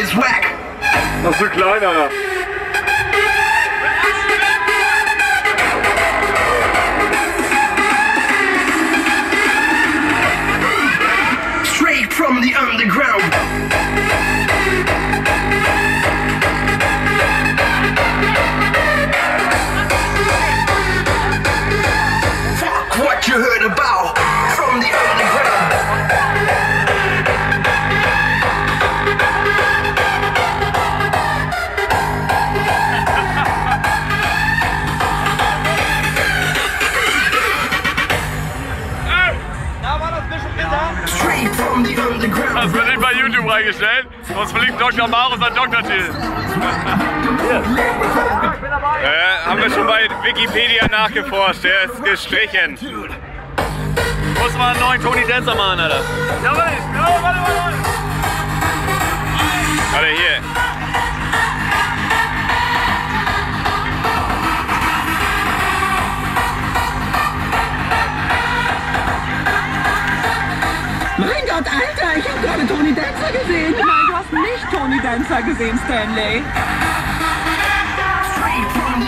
is whack. Das ist ein kleinerer. Straight from the underground. Das wird nicht bei YouTube reingestellt, sonst verlinkt Dr. Marus sein Doktortitel. Äh, haben wir schon bei Wikipedia nachgeforscht, der ist gestrichen. Muss mal einen neuen Tony Dancer machen, Alter. Jawohl, jawohl, warte, warte, warte. Warte, hier. Gott, Alter, ich habe gerade Tony Dancer gesehen. Nein, du hast nicht Tony Dancer gesehen, Stanley. Straight from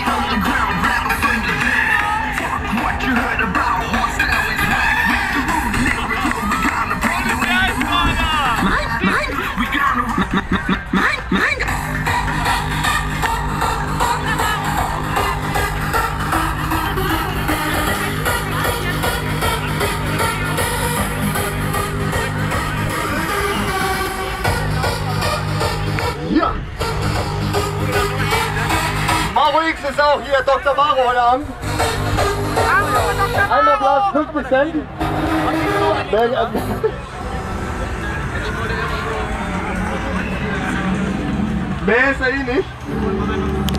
Maro X ist auch hier, Dr. Maro heute Abend. Einmal Applaus, 5%. Wer- Mehr ist er eh nicht.